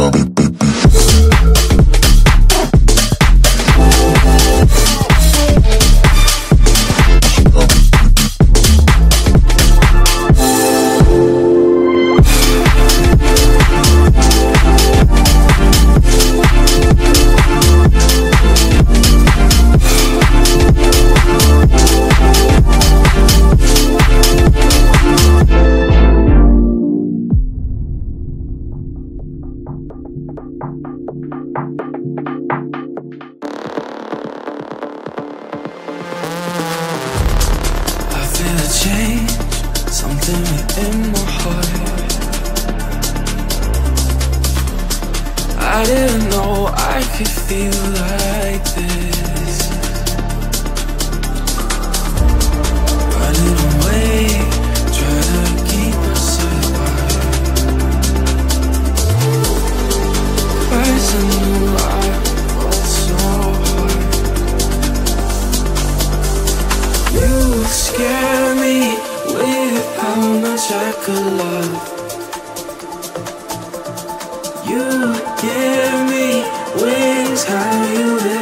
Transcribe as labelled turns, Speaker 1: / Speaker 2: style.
Speaker 1: gotta be change something within my heart. I didn't know I could feel like this. Scare me with how much I could love. You give me wings high